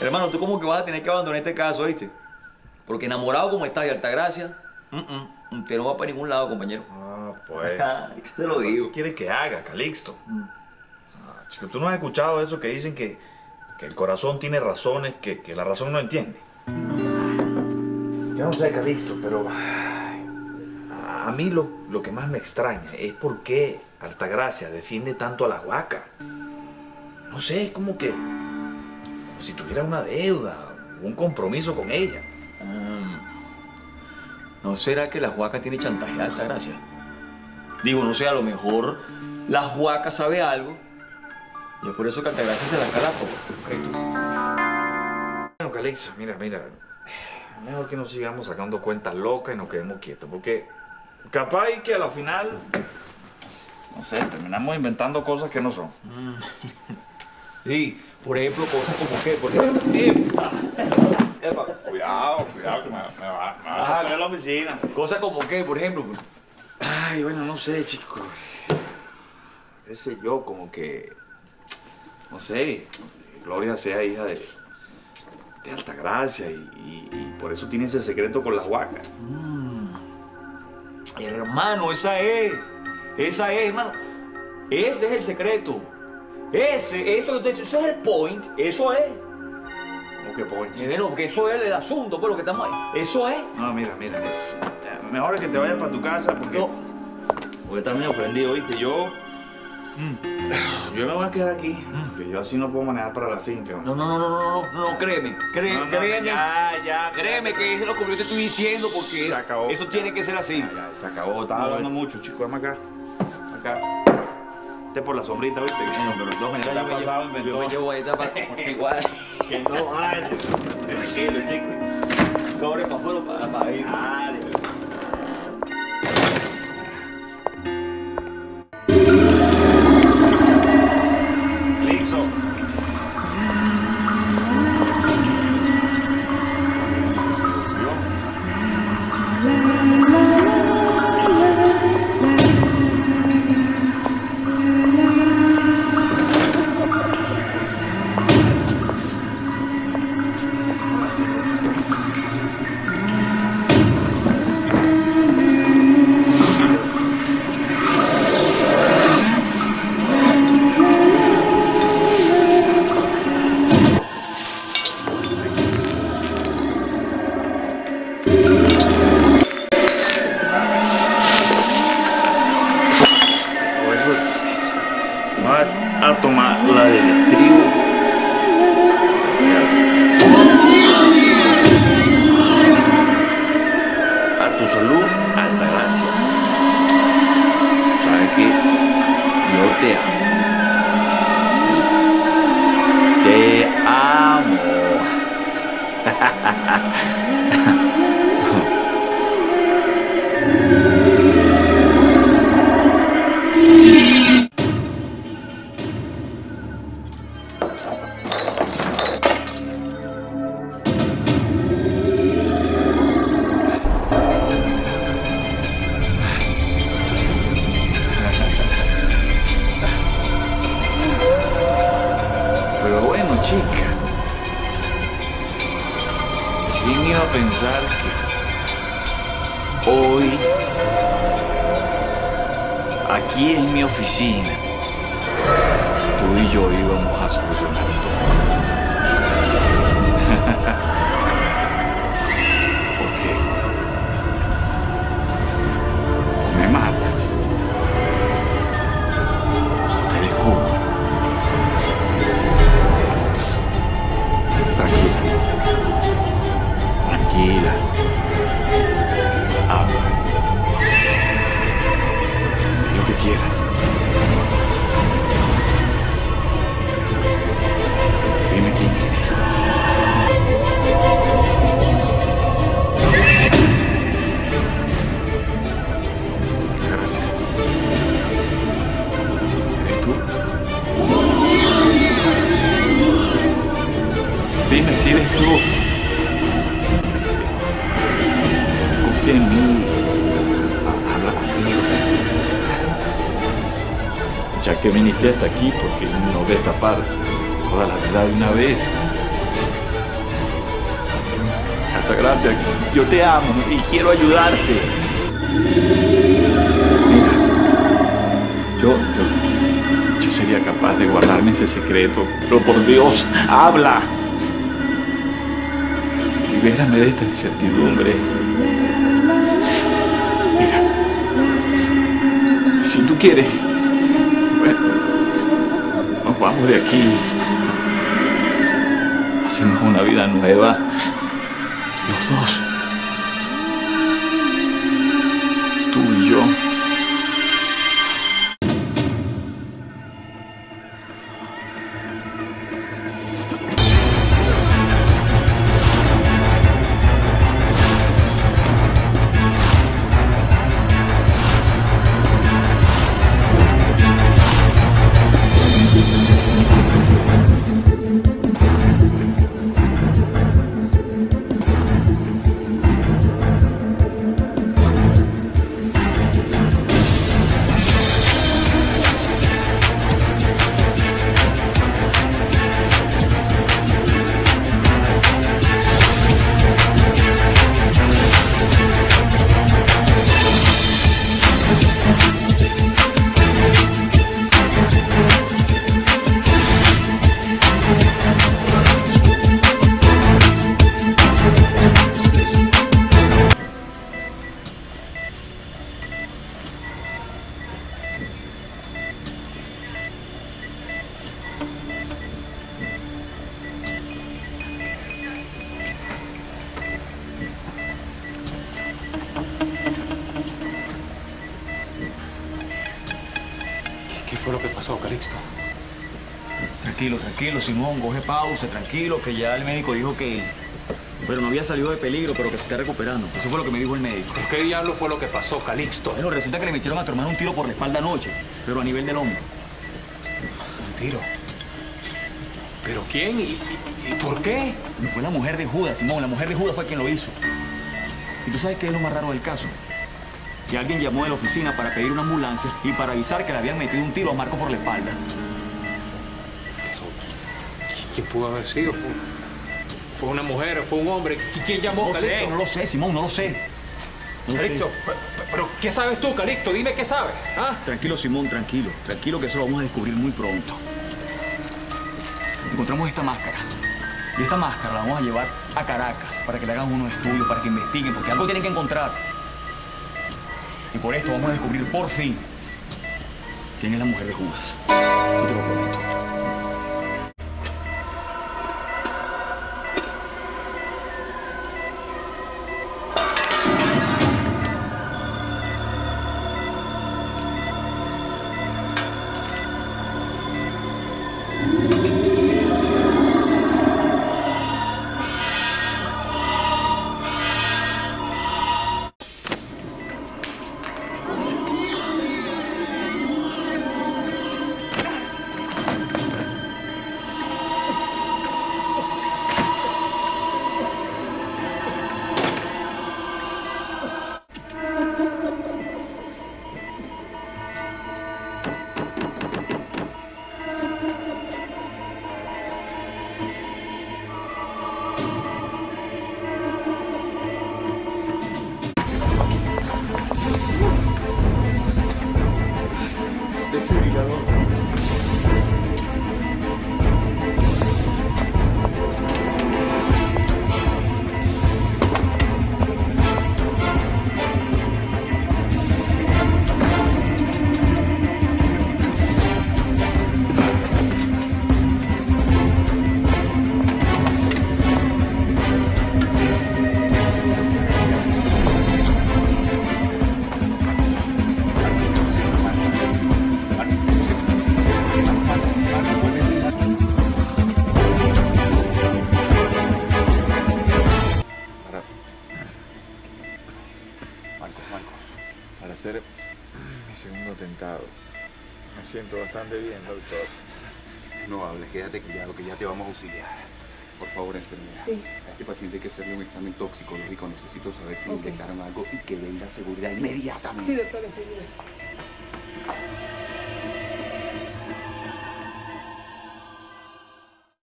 Hermano, tú como que vas a tener que abandonar este caso, ¿viste? Porque enamorado como estás de Altagracia, mm, mm, usted no va para ningún lado, compañero. Ah, pues. ¿Qué te lo digo? ¿Qué quieres que haga, Calixto? Ah, chico, ¿tú no has escuchado eso que dicen que, que el corazón tiene razones que, que la razón no entiende? Yo no sé, Calixto, pero a mí lo, lo que más me extraña es por qué Altagracia defiende tanto a la huaca. No sé, es como que si tuviera una deuda, un compromiso con ella. Mm. ¿No será que la Juaca tiene chantaje a Altagracia? Digo, no sé, a lo mejor la Juaca sabe algo y es por eso que Altagracia se la cala todo. Bueno, Calixto, mira, mira. Mejor que no sigamos sacando cuentas locas y nos quedemos quietos, porque capaz que a la final, no sé, terminamos inventando cosas que no son. Sí, por ejemplo, cosas como que, por ejemplo, epa, epa, Cuidado, cuidado, que me, me va, me va a de la oficina. cosas como que, por ejemplo, pues, Ay, bueno, no sé, chico. Qué sé yo, como que. No sé. Gloria sea hija de. de Altagracia y, y, y por eso tiene ese secreto con las huacas. hermano, esa es, esa es, hermano, ese es el secreto, ese, eso, eso es el point, eso es, ¿Cómo que ponche? bueno, porque eso es el asunto, pues lo que estamos, eso es. No, mira, mira. Mejor es que te vayas para tu casa porque. No. Porque estás medio prendido, ¿viste? Yo. Yo me voy a quedar aquí. Que yo así no puedo manejar para la finca. No, no, no, no, no, no, no, créeme, cré- No, no, créeme, ya, ya, créeme que eso es lo que yo te estoy diciendo porque Se acabó. eso tiene que ser así. Ya, ya, se acabó. Estás hablando mucho, chico. Dame acá. Acá. Este por la sombrita, ¿viste? Pero Está yo me pasado, llevo- inventó. yo me llevo ahí esta para igual, Que no. Tranquilo, chico. sobre para afuera para, para ir. Dale. A tomar la del trigo. A tu salud, alta gracia. Sabes que yo te amo. Te amo. pensar que hoy aquí en mi oficina tú y yo íbamos a solucionar todo? que viniste hasta aquí, porque no destapar toda la verdad de una vez. Altagracia, yo te amo y quiero ayudarte. Mira, yo, yo, yo sería capaz de guardarme ese secreto, pero por Dios, habla. Libérame de esta incertidumbre. Mira, si tú quieres, nos vamos de aquí. Hacemos una vida nueva, los dos. ¿Qué fue lo que pasó, Calixto? Tranquilo, tranquilo, Simón, coge pausa, tranquilo, que ya el médico dijo que. Pero no había salido de peligro, pero que se está recuperando. Eso fue lo que me dijo el médico. ¿Qué diablo fue lo que pasó, Calixto? Bueno, resulta que le metieron a tu hermano un tiro por la espalda anoche, pero a nivel del hombro. Un tiro. ¿Pero quién? ¿Y, por qué? Fue la mujer de Judas, Simón, la mujer de Judas fue quien lo hizo. ¿Y tú sabes qué es lo más raro del caso? Que alguien llamó de la oficina para pedir una ambulancia y para avisar que le habían metido un tiro a Marco por la espalda. ¿Quién pudo haber sido? ¿Fue, fue una mujer? ¿Fue un hombre? ¿Qui- ¿Quién llamó, No lo sé, Calixto? no lo sé, Simón, no lo sé. No sé. Calixto, pe- pe- ¿pero qué sabes tú, Calixto? Dime qué sabes. ¿ah? Tranquilo, Simón, tranquilo. Tranquilo que eso lo vamos a descubrir muy pronto. Encontramos esta máscara. Y esta máscara la vamos a llevar a Caracas para que le hagan unos estudios, para que investiguen, porque algo tienen que encontrar. Y por esto vamos a descubrir por fin quién es la mujer de Judas. Yo te lo prometo. Doctor. No hables, quédate callado que ya te vamos a auxiliar. Por favor, enfermera. Sí. A este paciente hay que hacerle un examen toxicológico. Necesito saber si le Ok. inyectaron algo y que venga seguridad inmediatamente. Sí, doctor, enseguida.